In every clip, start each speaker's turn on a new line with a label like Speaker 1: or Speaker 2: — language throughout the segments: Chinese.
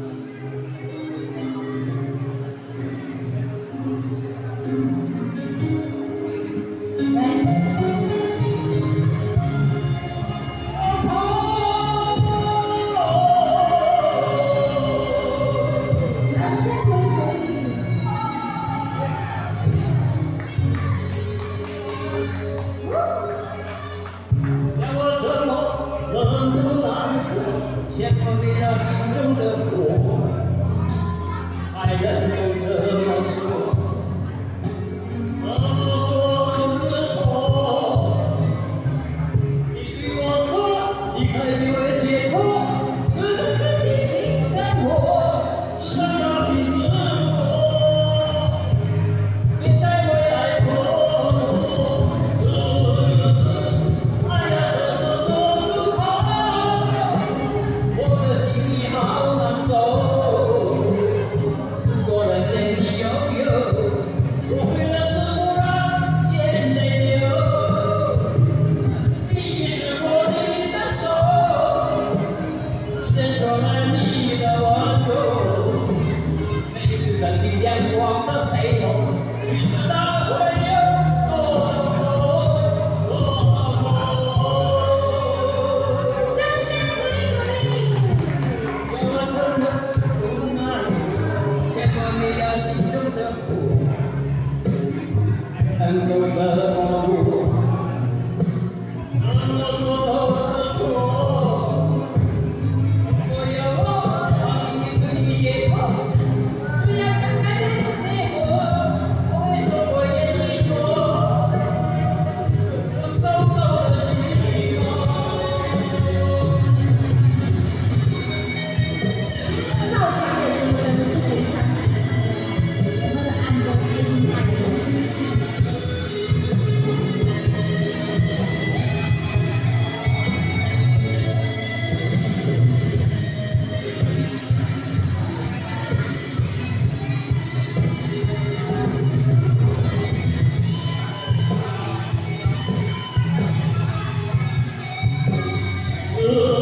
Speaker 1: 叫我怎么忍无可，千万别让心中的。I going to good.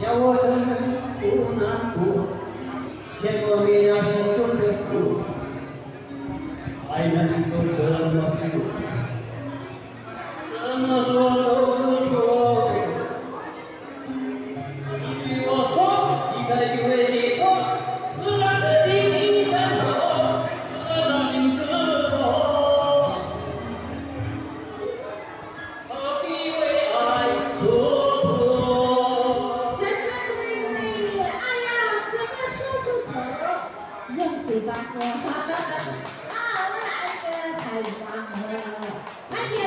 Speaker 1: 叫我
Speaker 2: 真的
Speaker 1: 不难过，见过面要是准备哭，还能够这么说，这么说。
Speaker 2: 嘴巴说啊我们